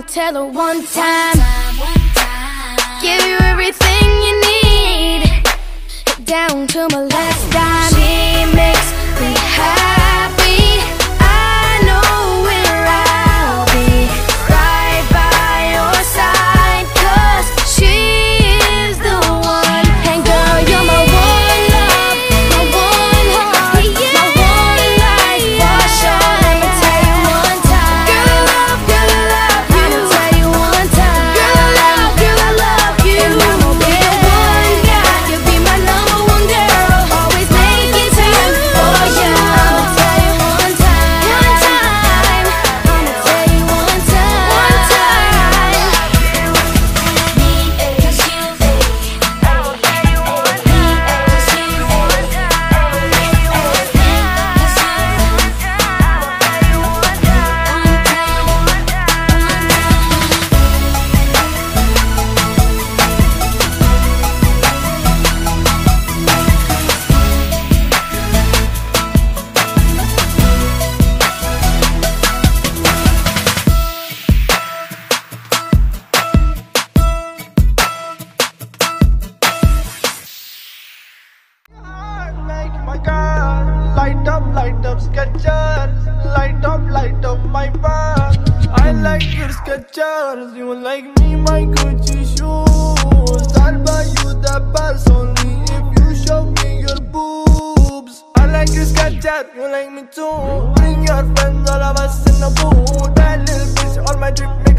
gonna tell her one time. Give you everything you need, down to my last. a charms You like me, my Gucci shoes. I'll buy you that pass only if you show me your boobs. I like your Snapchat, you like me too. Bring your friends, all of us in the boot That little bitch on my drip